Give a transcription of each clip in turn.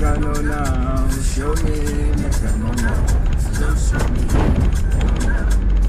Make I now. Show me, I know now. So show me.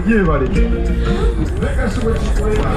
Buddy. Venga su escuela.